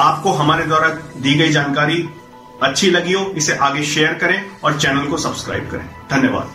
आपको हमारे द्वारा दी गई जानकारी अच्छी लगी हो, इसे आगे शेयर करें और चैनल को सब्सक्राइब करें। धन्यवाद।